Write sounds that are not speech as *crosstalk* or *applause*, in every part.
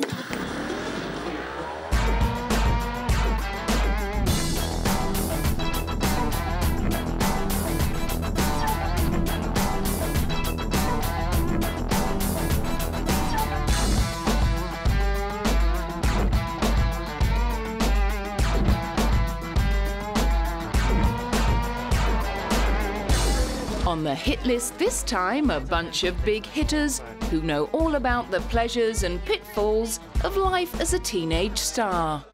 you On the hit list this time, a bunch of big hitters who know all about the pleasures and pitfalls of life as a teenage star.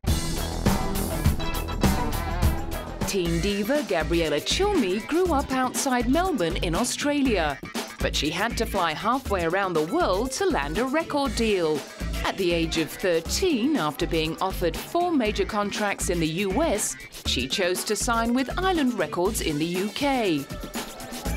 Teen diva Gabriella Cilmi grew up outside Melbourne in Australia, but she had to fly halfway around the world to land a record deal. At the age of 13, after being offered four major contracts in the US, she chose to sign with Island Records in the UK.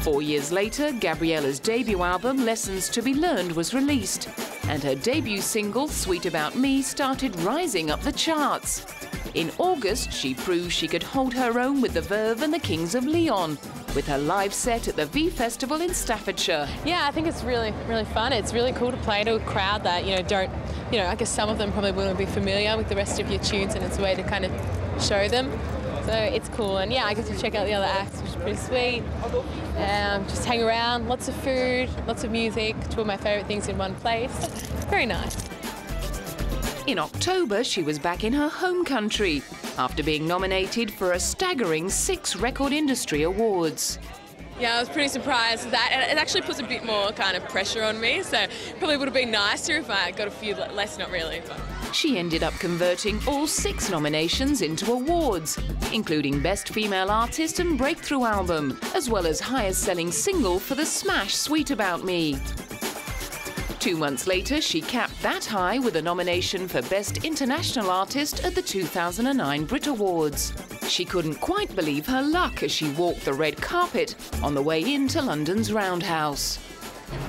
Four years later, Gabriella's debut album, Lessons to Be Learned, was released, and her debut single, Sweet About Me, started rising up the charts. In August, she proved she could hold her own with the Verve and the Kings of Leon, with her live set at the V Festival in Staffordshire. Yeah, I think it's really, really fun. It's really cool to play to a crowd that, you know, don't, you know, I guess some of them probably wouldn't be familiar with the rest of your tunes, and it's a way to kind of show them. So it's cool, and yeah, I get to check out the other acts, which is pretty sweet. Um, just hang around, lots of food, lots of music, two of my favourite things in one place. Very nice. In October, she was back in her home country after being nominated for a staggering six record industry awards. Yeah, I was pretty surprised at that, and it actually puts a bit more kind of pressure on me. So probably would have been nicer if I got a few less. Not really. But. She ended up converting all six nominations into awards, including Best Female Artist and Breakthrough Album, as well as highest selling single for the smash Sweet About Me. Two months later, she capped that high with a nomination for Best International Artist at the 2009 Brit Awards. She couldn't quite believe her luck as she walked the red carpet on the way into London's Roundhouse.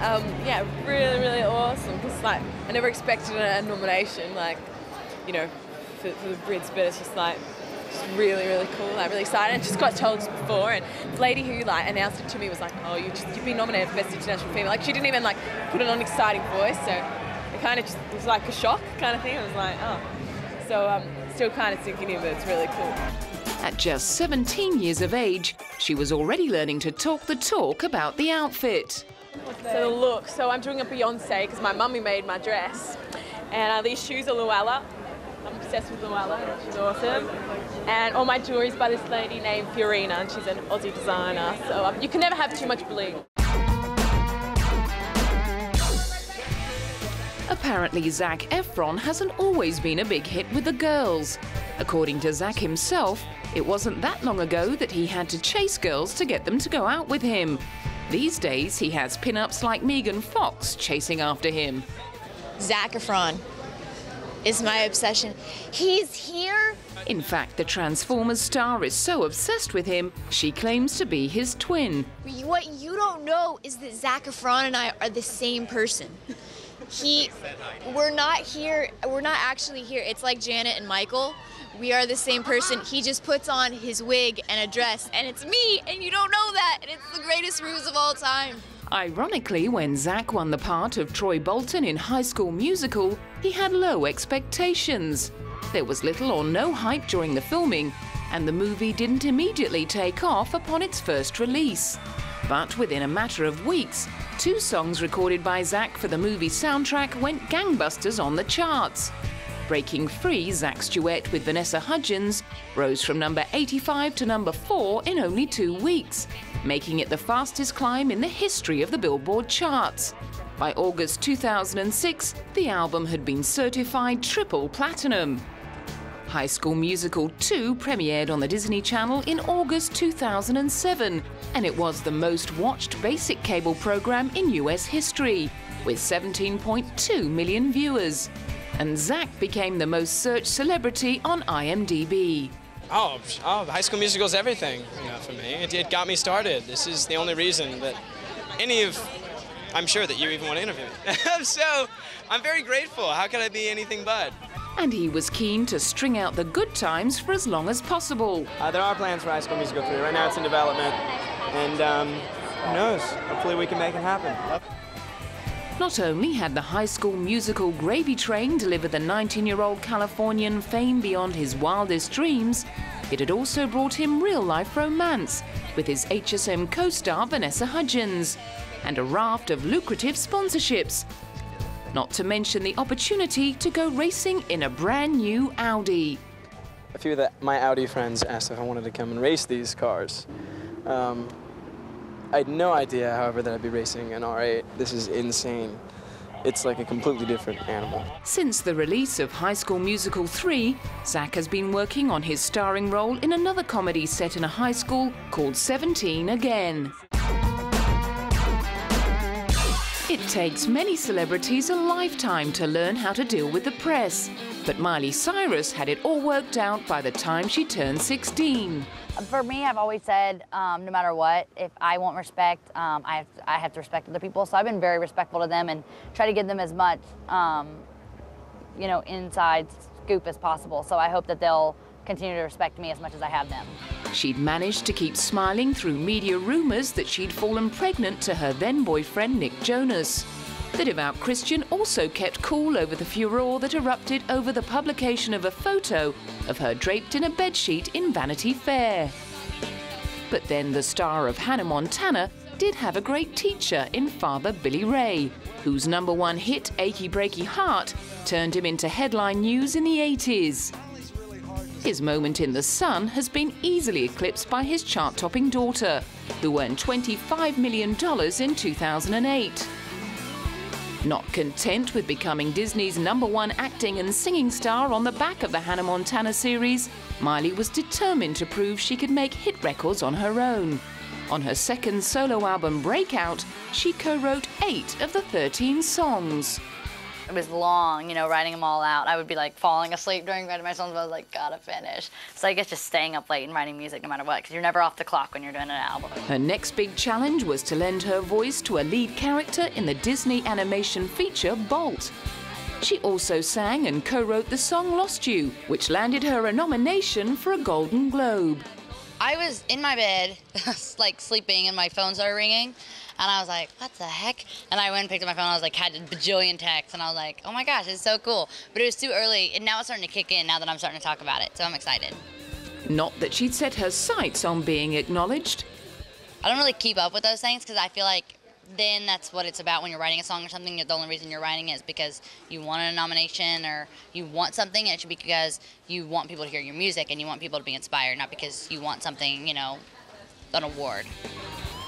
Um, yeah, really, really awesome. Because like, I never expected a, nomination, like, you know, for, for the Brits, but it's just like, just really, really cool. I'm really excited. I just got told before, and the lady who like announced it to me was like, "Oh, you just, you've been nominated for Best International Female." Like she didn't even like put it on exciting voice, so it kind of just was like a shock kind of thing. I was like, "Oh," so um, still kind of sinking in, but it's really cool. At just 17 years of age, she was already learning to talk the talk about the outfit. So the look. So I'm doing a Beyonce because my mummy made my dress, and uh, these shoes are Luella. I'm obsessed with Luella. She's awesome. And all my jewelry is by this lady named Fiorina, and she's an Aussie designer. So um, you can never have too much bling. Apparently, Zac Efron hasn't always been a big hit with the girls. According to Zac himself, it wasn't that long ago that he had to chase girls to get them to go out with him. These days, he has pin-ups like Megan Fox chasing after him. Zac Efron is my obsession. He's here. In fact, the Transformers star is so obsessed with him, she claims to be his twin. What you don't know is that Zac Efron and I are the same person. He, we're not here, we're not actually here. It's like Janet and Michael. We are the same person. He just puts on his wig and a dress, and it's me, and you don't know that, and it's the greatest ruse of all time. Ironically, when Zac won the part of Troy Bolton in High School Musical, he had low expectations. There was little or no hype during the filming, and the movie didn't immediately take off upon its first release. But within a matter of weeks, two songs recorded by Zac for the movie soundtrack went gangbusters on the charts. Breaking Free, Zac's duet with Vanessa Hudgens, rose from number 85 to number 4 in only two weeks, making it the fastest climb in the history of the Billboard charts. By August 2006, the album had been certified triple platinum. High School Musical 2 premiered on the Disney Channel in August 2007, and it was the most watched basic cable program in US history, with 17.2 million viewers. And Zac became the most searched celebrity on IMDb. Oh, oh, High School Musical is everything you know, for me. It, it got me started. This is the only reason that any of, I'm sure that you even want to interview me. *laughs* so I'm very grateful. How can I be anything but? And he was keen to string out the good times for as long as possible. Uh, there are plans for High School Musical 3. Right now it's in development. And um, who knows? Hopefully we can make it happen. Not only had the high school musical Gravy Train delivered the 19 year old Californian fame beyond his wildest dreams, it had also brought him real life romance with his HSM co star Vanessa Hudgens and a raft of lucrative sponsorships. Not to mention the opportunity to go racing in a brand new Audi. A few of the, my Audi friends asked if I wanted to come and race these cars. Um, I had no idea, however, that I'd be racing an R8. This is insane. It's like a completely different animal. Since the release of High School Musical 3, Zac has been working on his starring role in another comedy set in a high school called 17 Again. It takes many celebrities a lifetime to learn how to deal with the press. But Miley Cyrus had it all worked out by the time she turned 16. For me, I've always said, um, no matter what, if I want respect, um, I, have, I have to respect other people. So I've been very respectful to them and try to give them as much, um, you know, inside scoop as possible. So I hope that they'll continue to respect me as much as I have them. She'd managed to keep smiling through media rumours that she'd fallen pregnant to her then boyfriend Nick Jonas. The devout Christian also kept cool over the furore that erupted over the publication of a photo of her draped in a bedsheet in Vanity Fair. But then the star of Hannah Montana did have a great teacher in Father Billy Ray, whose number one hit, Achy Breaky Heart, turned him into headline news in the 80s. His moment in the sun has been easily eclipsed by his chart topping daughter, who earned $25 million in 2008. Not content with becoming Disney's number one acting and singing star on the back of the Hannah Montana series, Miley was determined to prove she could make hit records on her own. On her second solo album, Breakout, she co wrote eight of the 13 songs. It was long, you know, writing them all out. I would be like falling asleep during writing my songs, but I was like, gotta finish. So I guess just staying up late and writing music no matter what, because you're never off the clock when you're doing an album. Her next big challenge was to lend her voice to a lead character in the Disney animation feature Bolt. She also sang and co wrote the song Lost You, which landed her a nomination for a Golden Globe. I was in my bed, *laughs* like sleeping, and my phone started ringing. And I was like, what the heck? And I went and picked up my phone. I was like, had a bajillion texts. And I was like, oh my gosh, it's so cool. But it was too early. And now it's starting to kick in now that I'm starting to talk about it. So I'm excited. Not that she'd set her sights on being acknowledged. I don't really keep up with those things because I feel like then that's what it's about when you're writing a song or something. The only reason you're writing it is because you want a nomination or you want something. It should be because you want people to hear your music and you want people to be inspired, not because you want something, you know, an award.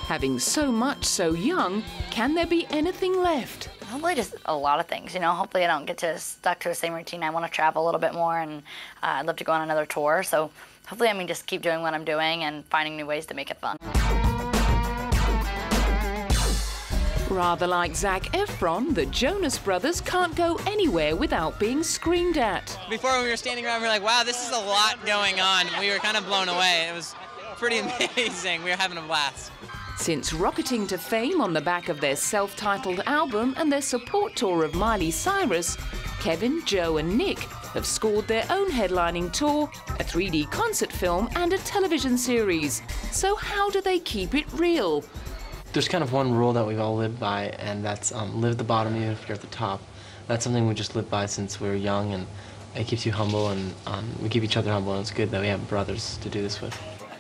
Having so much so young, can there be anything left? Hopefully, just a lot of things. You know, hopefully, I don't get to stuck to the same routine. I want to travel a little bit more, and uh, I'd love to go on another tour. So, hopefully, I mean, just keep doing what I'm doing and finding new ways to make it fun. Rather like Zac Efron, the Jonas Brothers can't go anywhere without being screamed at. Before we were standing around, we were like, wow, this is a lot going on. We were kind of blown away. It was pretty *laughs* amazing. We were having a blast. Since rocketing to fame on the back of their self titled album and their support tour of Miley Cyrus, Kevin, Joe, and Nick have scored their own headlining tour, a 3D concert film, and a television series. So, how do they keep it real? There's kind of one rule that we've all lived by, and that's um, live at the bottom even if you're at the top. That's something we just live by since we were young, and it keeps you humble, and um, we keep each other humble, and it's good that we have brothers to do this with.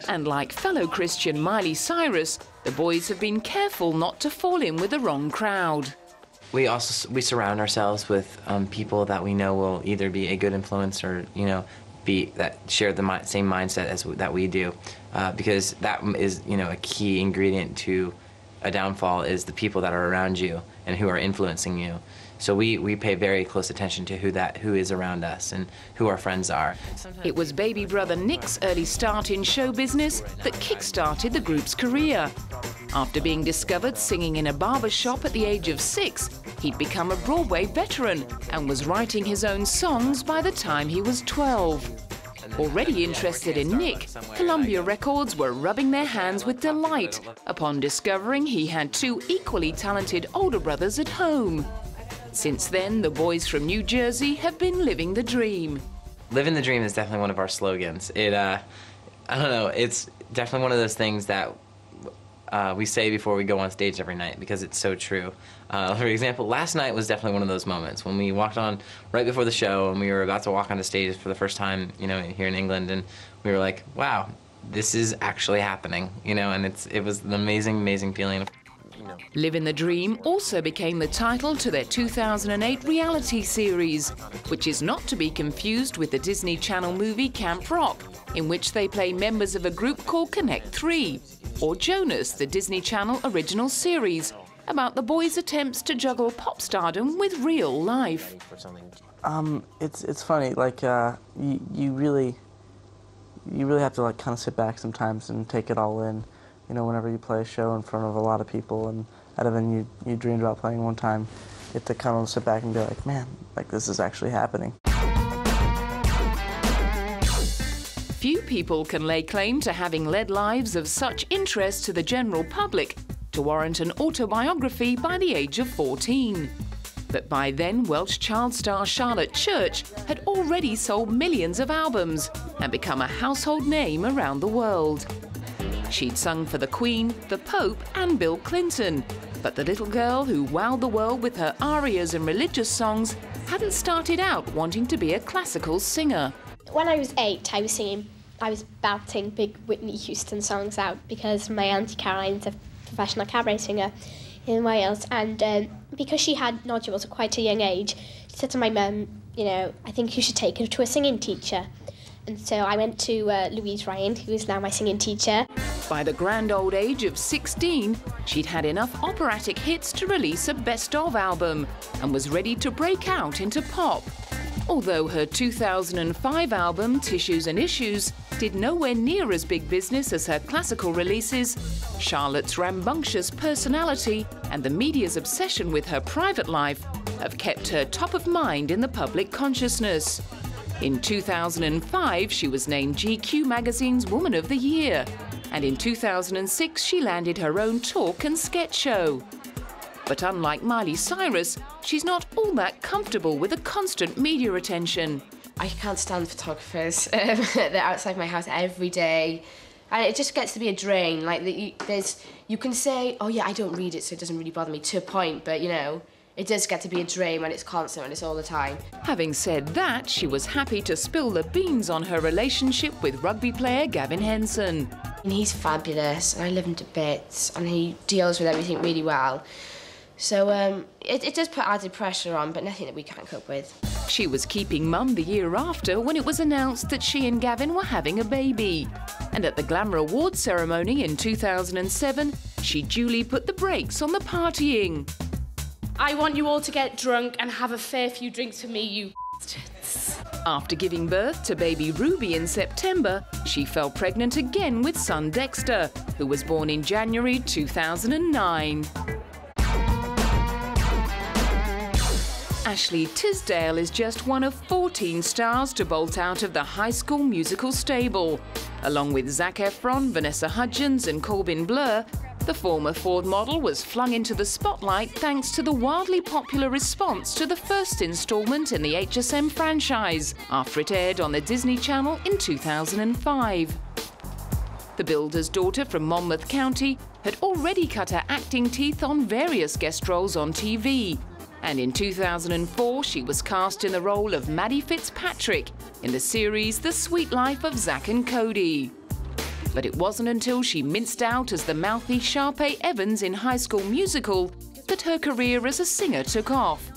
And like fellow Christian Miley Cyrus, the boys have been careful not to fall in with the wrong crowd. We also we surround ourselves with um, people that we know will either be a good influence or you know be that share the mi- same mindset as that we do, uh, because that is you know a key ingredient to a downfall is the people that are around you and who are influencing you. So we, we pay very close attention to who that who is around us and who our friends are. It was baby brother Nick's early start in show business that kick-started the group's career. After being discovered singing in a barber shop at the age of six, he'd become a Broadway veteran and was writing his own songs by the time he was 12. Already interested in Nick, Columbia Records were rubbing their hands with delight upon discovering he had two equally talented older brothers at home. Since then, the boys from New Jersey have been living the dream. Living the dream is definitely one of our slogans. It, uh, I don't know, it's definitely one of those things that uh, we say before we go on stage every night because it's so true. Uh, for example, last night was definitely one of those moments when we walked on right before the show and we were about to walk on the stage for the first time, you know, here in England, and we were like, wow, this is actually happening, you know, and it's it was an amazing, amazing feeling. Living the Dream also became the title to their 2008 reality series, which is not to be confused with the Disney Channel movie Camp Rock, in which they play members of a group called Connect 3, or Jonas, the Disney Channel original series, about the boys' attempts to juggle pop stardom with real life. Um, it's it's funny. Like uh, you you really you really have to like kind of sit back sometimes and take it all in. You know, whenever you play a show in front of a lot of people and at a venue you dreamed about playing one time, you have to kind of sit back and be like, man, like this is actually happening. Few people can lay claim to having led lives of such interest to the general public to warrant an autobiography by the age of 14. But by then, Welsh child star Charlotte Church had already sold millions of albums and become a household name around the world. She'd sung for the Queen, the Pope, and Bill Clinton. But the little girl who wowed the world with her arias and religious songs hadn't started out wanting to be a classical singer. When I was eight, I was singing, I was belting big Whitney Houston songs out because my auntie Caroline's a professional cabaret singer in Wales, and um, because she had nodules at quite a young age, she said to my mum, you know, I think you should take her to a singing teacher. And so I went to uh, Louise Ryan, who is now my singing teacher. By the grand old age of 16, she'd had enough operatic hits to release a best of album and was ready to break out into pop. Although her 2005 album, Tissues and Issues, did nowhere near as big business as her classical releases, Charlotte's rambunctious personality and the media's obsession with her private life have kept her top of mind in the public consciousness. In 2005, she was named GQ magazine's Woman of the Year, and in 2006, she landed her own talk and sketch show. But unlike Miley Cyrus, she's not all that comfortable with the constant media attention. I can't stand photographers. *laughs* They're outside my house every day. And it just gets to be a drain. Like, you, there's, you can say, oh yeah, I don't read it, so it doesn't really bother me, to a point, but you know, it does get to be a drain when it's constant and it's all the time. Having said that, she was happy to spill the beans on her relationship with rugby player Gavin Henson. And he's fabulous, and I love him to bits, and he deals with everything really well. So um, it, it does put added pressure on, but nothing that we can't cope with. She was keeping mum the year after when it was announced that she and Gavin were having a baby. And at the Glamour Awards ceremony in 2007, she duly put the brakes on the partying. I want you all to get drunk and have a fair few drinks with me, you After giving birth to baby Ruby in September, she fell pregnant again with son Dexter, who was born in January 2009. Ashley Tisdale is just one of 14 stars to bolt out of the High School Musical stable. Along with Zac Efron, Vanessa Hudgens and Corbin Bleu, the former Ford model was flung into the spotlight thanks to the wildly popular response to the first installment in the HSM franchise after it aired on the Disney Channel in 2005. The builder's daughter from Monmouth County had already cut her acting teeth on various guest roles on TV, and in 2004 she was cast in the role of Maddie Fitzpatrick in the series The Sweet Life of Zack and Cody. But it wasn't until she minced out as the mouthy Sharpay Evans in High School Musical that her career as a singer took off.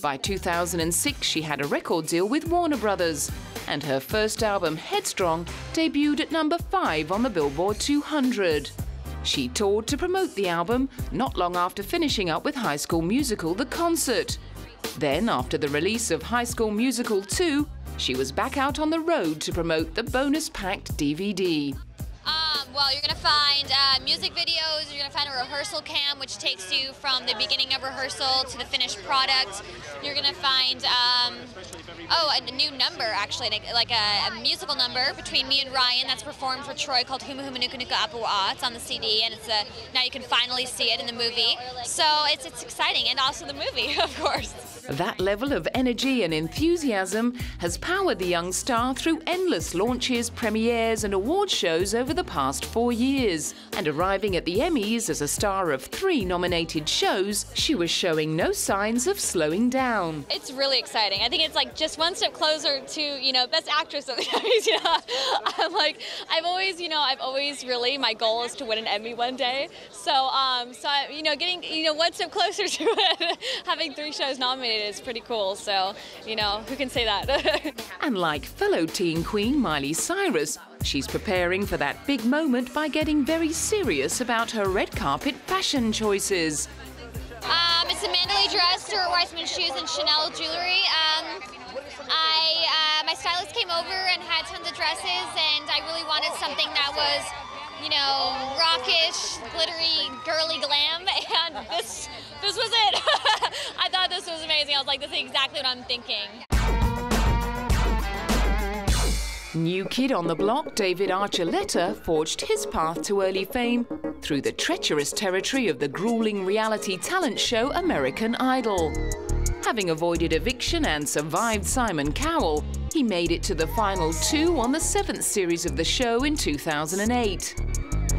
By 2006 she had a record deal with Warner Brothers, and her first album, Headstrong, debuted at number 5 on the Billboard 200. She toured to promote the album not long after finishing up with High School Musical The Concert. Then, after the release of High School Musical 2, she was back out on the road to promote the bonus packed DVD. Well, you're going to find uh, music videos, you're going to find a rehearsal cam, which takes you from the beginning of rehearsal to the finished product. You're going to find, um, oh, a new number, actually, like a, a, musical number between me and Ryan that's performed for Troy called Huma Huma Nuka Nuka Apawa. It's on the CD, and it's a, now you can finally see it in the movie. So it's, it's exciting, and also the movie, *laughs* of course. That level of energy and enthusiasm has powered the young star through endless launches, premieres, and award shows over the past four years. And arriving at the Emmys as a star of three nominated shows, she was showing no signs of slowing down. It's really exciting. I think it's like just one step closer to, you know, best actress of the Emmys. You know, I'm like, I've always, you know, I've always really, my goal is to win an Emmy one day. So, um, so I, you know, getting, you know, one step closer to it, *laughs* having three shows nominated is pretty cool. So, you know, who can say that? *laughs* and like fellow teen queen Miley Cyrus, she's preparing for that big moment by getting very serious about her red carpet fashion choices. Um, it's a Mandalay dress, Stuart Weitzman shoes, and Chanel jewelry. Um, I, uh, my stylist came over and had tons of dresses, and I really wanted something that was, you know, rockish, glittery, girly glam, *laughs* and this, this was it. *laughs* I thought this was amazing. I was like, this is exactly what I'm thinking. New kid on the block, David Archuleta forged his path to early fame through the treacherous territory of the grueling reality talent show American Idol. Having avoided eviction and survived Simon Cowell, he made it to the final two on the seventh series of the show in 2008.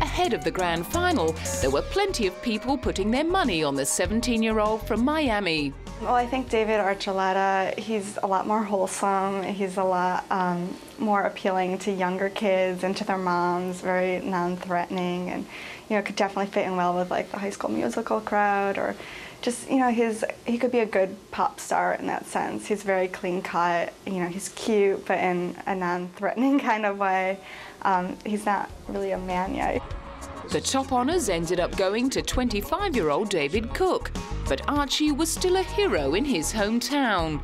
Ahead of the grand final, there were plenty of people putting their money on the 17-year-old from Miami. Well, I think David Archuleta, he's a lot more wholesome. He's a lot um, more appealing to younger kids and to their moms, very non-threatening, and you know, could definitely fit in well with like the High School Musical crowd, or just you know, his he could be a good pop star in that sense. He's very clean cut. You know, he's cute, but in a non-threatening *laughs* kind of way. Um, he's not really a man yet. The top honours ended up going to 25-year-old David Cook, but Archie was still a hero in his hometown.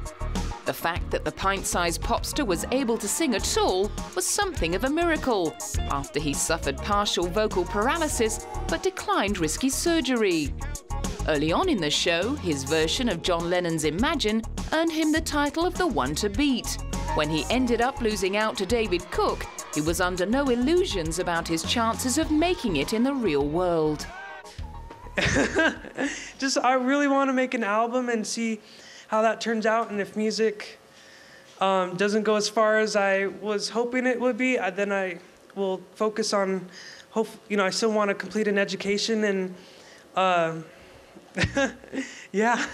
The fact that the pint-sized popstar was able to sing at all was something of a miracle, after he suffered partial vocal paralysis but declined risky surgery. Early on in the show, his version of John Lennon's Imagine earned him the title of the one to beat. When he ended up losing out to David Cook, he was under no illusions about his chances of making it in the real world. *laughs* Just, I really want to make an album and see how that turns out, and if music um, doesn't go as far as I was hoping it would be, I, then I will focus on, hope, you know, I still want to complete an education and, uh, *laughs* yeah,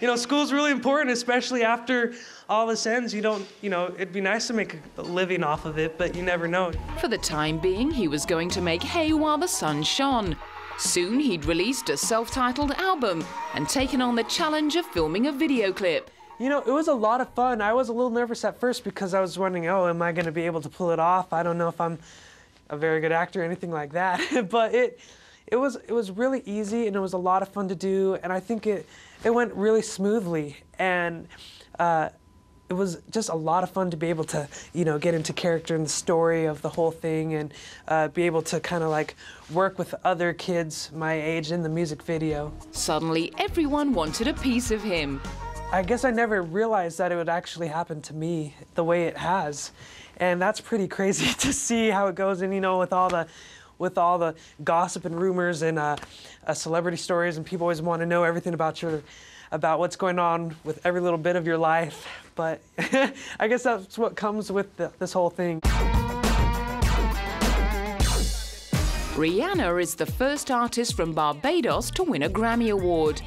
you know, school's really important, especially after all this ends. You don't, you know, it'd be nice to make a living off of it, but you never know. For the time being, he was going to make hay while the sun shone. Soon he'd released a self-titled album and taken on the challenge of filming a video clip. You know, it was a lot of fun. I was a little nervous at first because I was wondering, oh, am I going to be able to pull it off? I don't know if I'm a very good actor or anything like that. *laughs* but it, it was it was really easy and it was a lot of fun to do. And I think it it went really smoothly. And uh, it was just a lot of fun to be able to, you know, get into character and the story of the whole thing and uh, be able to kind of like work with other kids my age in the music video. Suddenly, everyone wanted a piece of him. I guess I never realized that it would actually happen to me the way it has. And that's pretty *laughs* crazy to see how it goes. And, you know, with all the with all the gossip and rumors and uh, uh, celebrity stories, and people always want to know everything about your about what's going on with every little bit of your life. But *laughs* I guess that's what comes with the, this whole thing. Rihanna is the first artist from Barbados to win a Grammy Award.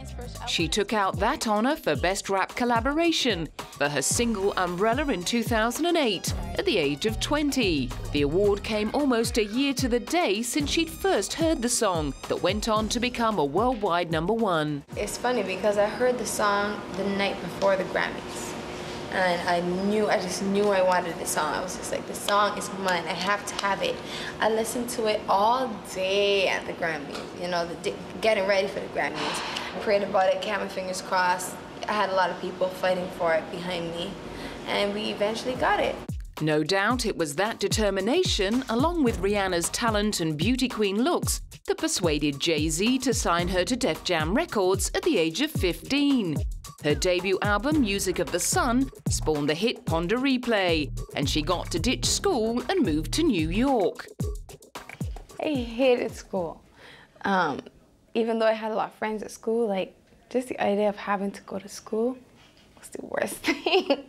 She took out that honour for Best Rap Collaboration for her single Umbrella in 2008 at the age of 20. The award came almost a year to the day since she'd first heard the song that went on to become a worldwide number one. It's funny because I heard the song the night before the Grammys and I knew, I just knew I wanted the song. I was just like, the song is mine. I have to have it. I listened to it all day at the Grammys, you know, the, getting ready for the Grammys. I prayed about it, kept my fingers crossed. I had a lot of people fighting for it behind me, and we eventually got it. No doubt it was that determination, along with Rihanna's talent and beauty queen looks, that persuaded Jay Z to sign her to Def Jam Records at the age of 15. Her debut album, Music of the Sun, spawned the hit Pon de Replay, and she got to ditch school and move to New York. I hated school. Um, even though I had a lot of friends at school, like just the idea of having to go to school, was the worst *laughs* thing.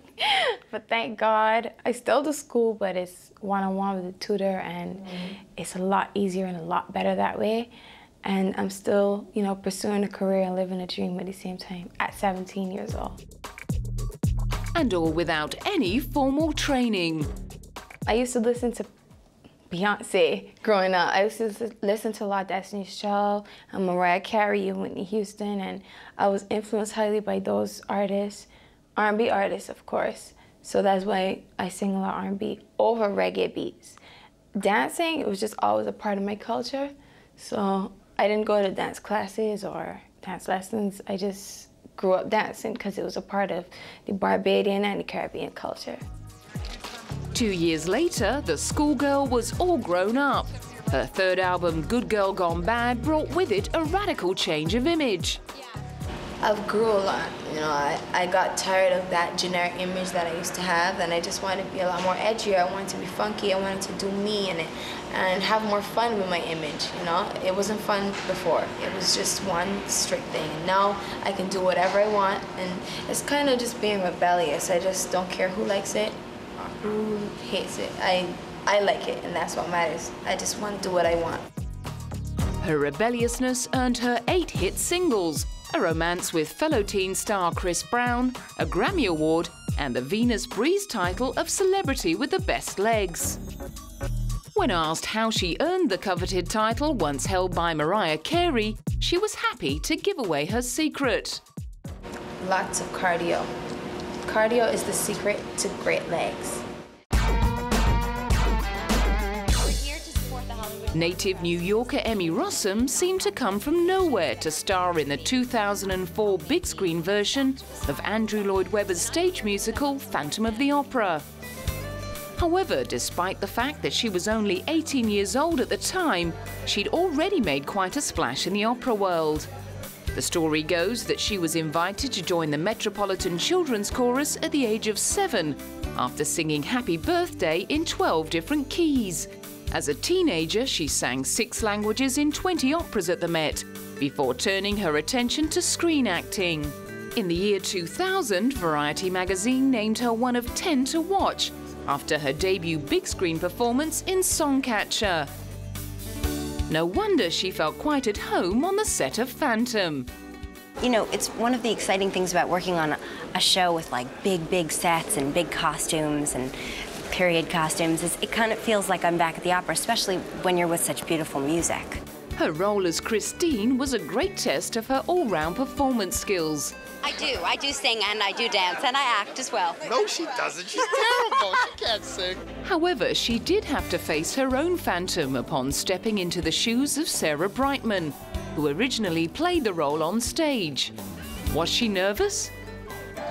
but thank God, I still do school, but it's one-on-one with a tutor, and mm-hmm. it's a lot easier and a lot better that way. And I'm still, you know, pursuing a career and living a dream at the same time at 17 years old. And all without any formal training. I used to listen to Beyonce growing up. I used to listen to a lot of Destiny's Child and Mariah Carey and Whitney Houston, and I was influenced highly by those artists, R&B artists, of course. So that's why I sing a lot of R&B over reggae beats. Dancing, it was just always a part of my culture. So I didn't go to dance classes or dance lessons. I just grew up dancing because it was a part of the Barbadian and the Caribbean culture. Two years later, the schoolgirl was all grown up. Her third album, Good Girl Gone Bad, brought with it a radical change of image. I've grew a lot, you know, I, I got tired of that generic image that I used to have and I just wanted to be a lot more edgier. I wanted to be funky, I wanted to do me it and have more fun with my image, you know. It wasn't fun before. It was just one strict thing. And now I can do whatever I want and it's kind of just being rebellious. I just don't care who likes it who hates it. I, I like it, and that's what matters. I just want to do what I want. Her rebelliousness earned her eight hit singles, a romance with fellow teen star Chris Brown, a Grammy Award, and the Venus Breeze title of Celebrity with the Best Legs. When asked how she earned the coveted title once held by Mariah Carey, she was happy to give away her secret. Lots of cardio. Cardio is the secret to great legs. Native New Yorker Emmy Rossum seemed to come from nowhere to star in the 2004 big screen version of Andrew Lloyd Webber's stage musical Phantom of the Opera. However, despite the fact that she was only 18 years old at the time, she'd already made quite a splash in the opera world. The story goes that she was invited to join the Metropolitan Children's Chorus at the age of seven, after singing Happy Birthday in 12 different keys. As a teenager, she sang six languages in 20 operas at the Met, before turning her attention to screen acting. In the year 2000, Variety magazine named her one of 10 to watch after her debut big screen performance in Songcatcher. No wonder she felt quite at home on the set of Phantom. You know, it's one of the exciting things about working on a show with like big, big sets and big costumes and period costumes is it kind of feels like I'm back at the opera, especially when you're with such beautiful music. Her role as Christine was a great test of her all-round performance skills. I do. I do sing and I do dance and I act as well. No, she doesn't. She's *laughs* terrible. she can't sing. However, she did have to face her own phantom upon stepping into the shoes of Sarah Brightman, who originally played the role on stage. Was she nervous?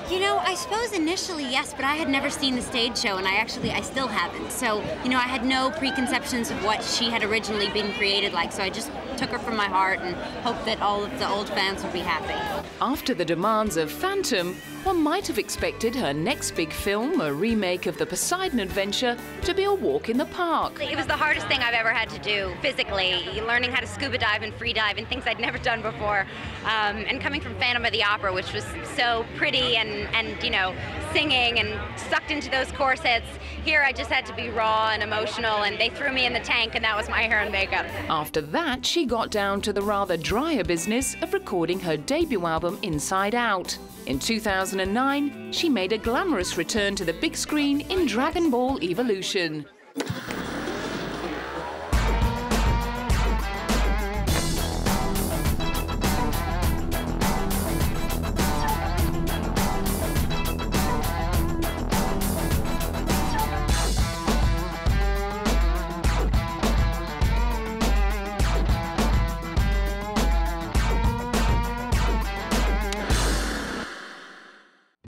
You know, I suppose initially yes, but I had never seen the stage show, and I actually, I still haven't. So, you know, I had no preconceptions of what she had originally been created like, so I just took her from my heart and hoped that all of the old fans would be happy. After the demands of Phantom, one might have expected her next big film, a remake of the Poseidon Adventure, to be a walk in the park. It was the hardest thing I've ever had to do physically, learning how to scuba dive and free dive and things I'd never done before. Um, and coming from Phantom of the Opera, which was so pretty and, and, you know, singing and sucked into those corsets, here I just had to be raw and emotional, and they threw me in the tank, and that was my hair and makeup. After that, she got down to the rather drier business of recording her debut album Inside Out. In 2009, she made a glamorous return to the big screen in Dragon Ball Evolution.